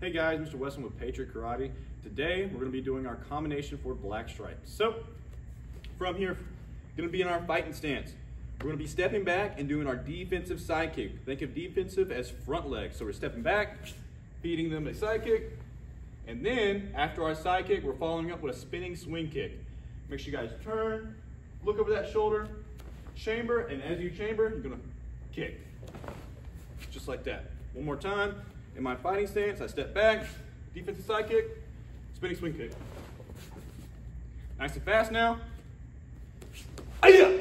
Hey guys, Mr. Weston with Patriot Karate. Today we're going to be doing our combination for black stripes. So from here, going to be in our fighting stance. We're going to be stepping back and doing our defensive side kick. Think of defensive as front leg. So we're stepping back, feeding them a side kick, and then after our side kick, we're following up with a spinning swing kick. Make sure you guys turn, look over that shoulder, chamber, and as you chamber, you're going to kick. Just like that. One more time. In my fighting stance, I step back, defensive side kick, spinning swing kick. Nice and fast now. Aya!